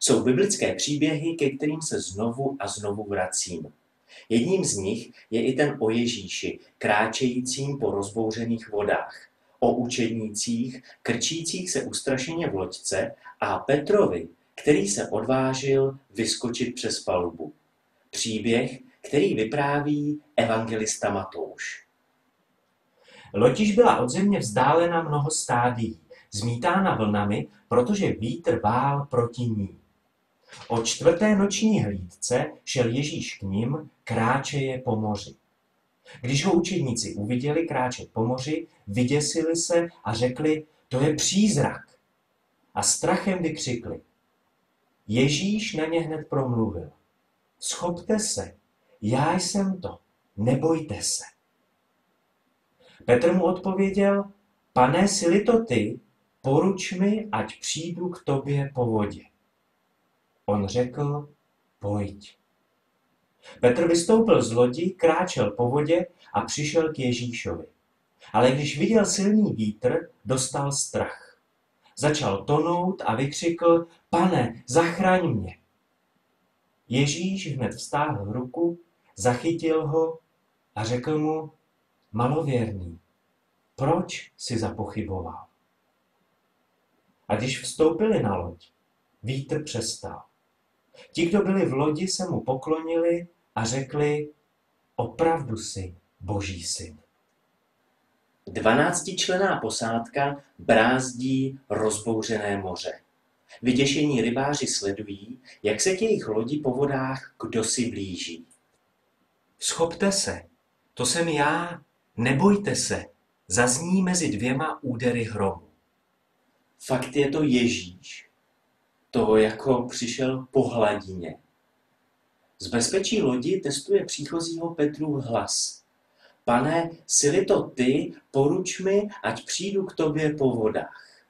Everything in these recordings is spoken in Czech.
Jsou biblické příběhy, ke kterým se znovu a znovu vracím. Jedním z nich je i ten o Ježíši, kráčejícím po rozbouřených vodách, o učednících, krčících se ustrašeně v loďce a Petrovi, který se odvážil vyskočit přes palubu. Příběh, který vypráví evangelista Matouš. Lotiž byla od země vzdálena mnoho stádií, zmítána vlnami, protože vítr vál proti ní. O čtvrté noční hlídce šel Ježíš k ním, kráčeje po moři. Když ho učedníci uviděli kráčet po moři, vyděsili se a řekli, to je přízrak. A strachem vykřikli. Ježíš na ně hned promluvil. Schopte se, já jsem to, nebojte se. Petr mu odpověděl, pane, sili to ty, poruč mi, ať přijdu k tobě po vodě. On řekl, pojď. Petr vystoupil z lodi, kráčel po vodě a přišel k Ježíšovi. Ale když viděl silný vítr, dostal strach. Začal tonout a vykřikl, pane, zachraň mě. Ježíš hned vstáhl ruku, zachytil ho a řekl mu, malověrný, proč si zapochyboval? A když vstoupili na loď, vítr přestal. Ti, kdo byli v lodi, se mu poklonili a řekli, opravdu si boží syn. Dvanáctičlená posádka brázdí rozbouřené moře. Vyděšení rybáři sledují, jak se k jejich lodi po vodách kdo si blíží. Schopte se, to jsem já, nebojte se, zazní mezi dvěma údery hromu. Fakt je to Ježíš. To jako přišel po hladině. Z bezpečí lodi testuje příchozího Petru hlas. Pane, sili to ty, poruč mi, ať přijdu k tobě po vodách.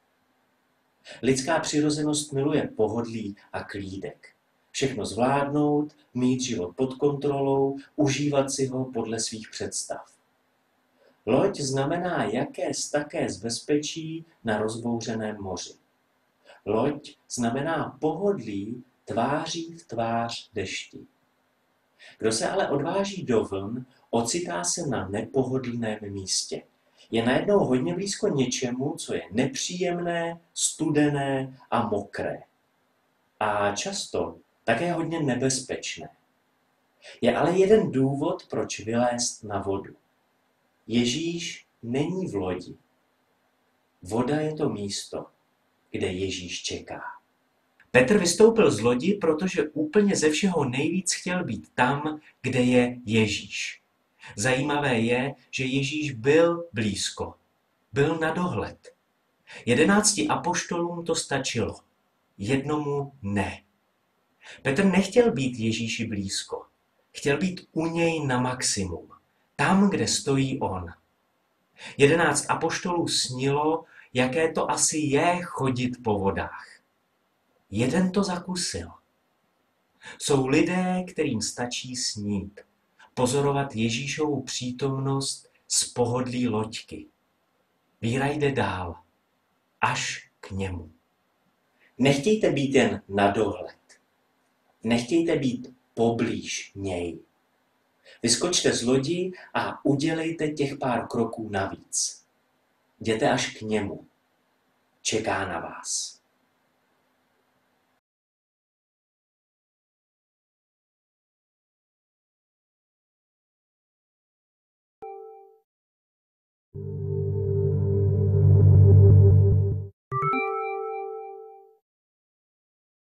Lidská přirozenost miluje pohodlí a klídek. Všechno zvládnout, mít život pod kontrolou, užívat si ho podle svých představ. Loď znamená jaké také z bezpečí na rozbouřeném moři. Loď znamená pohodlí tváří v tvář dešti. Kdo se ale odváží do vln, ocitá se na nepohodlném místě. Je najednou hodně blízko něčemu, co je nepříjemné, studené a mokré. A často také hodně nebezpečné. Je ale jeden důvod, proč vylézt na vodu. Ježíš není v lodi. Voda je to místo, kde Ježíš čeká. Petr vystoupil z lodi, protože úplně ze všeho nejvíc chtěl být tam, kde je Ježíš. Zajímavé je, že Ježíš byl blízko, byl na dohled. Jedenácti apoštolům to stačilo, jednomu ne. Petr nechtěl být Ježíši blízko, chtěl být u něj na maximum, tam, kde stojí on. Jedenáct apoštolů snilo, jaké to asi je chodit po vodách. Jeden to zakusil. Jsou lidé, kterým stačí snít, pozorovat Ježíšovu přítomnost z pohodlí loďky. Víra jde dál, až k němu. Nechtějte být jen na dohled. Nechtějte být poblíž něj. Vyskočte z lodi a udělejte těch pár kroků navíc. Jděte až k němu. Čeká na vás.